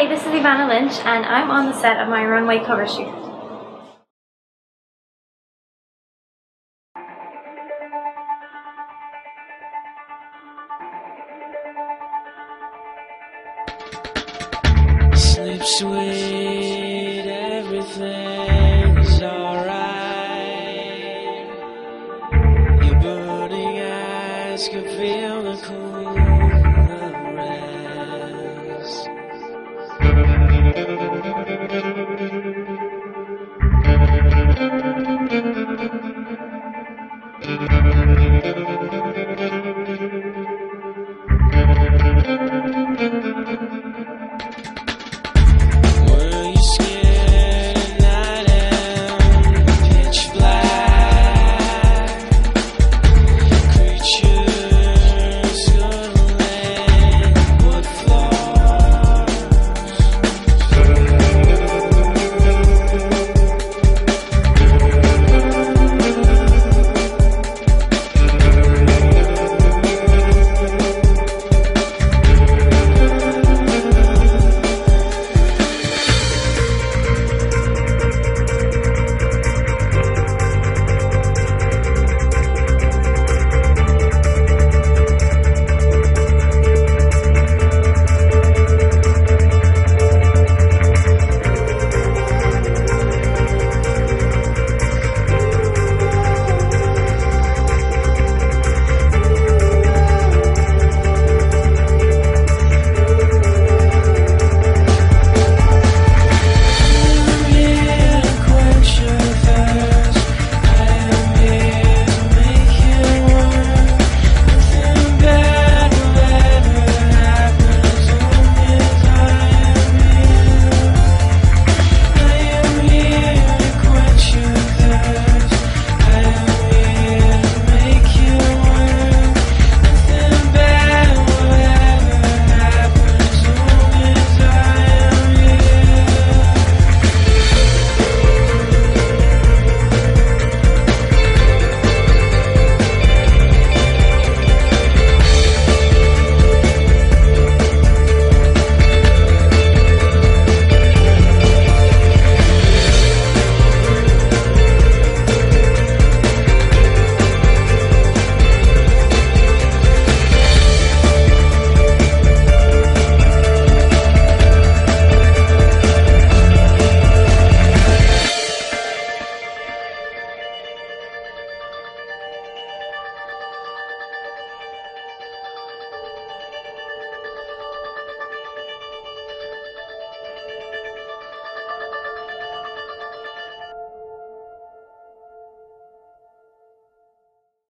Hey, this is Evanna Lynch, and I'm on the set of my runway cover shoot. Sleep sweet, everything's alright. Your burning eyes can feel the cool caress.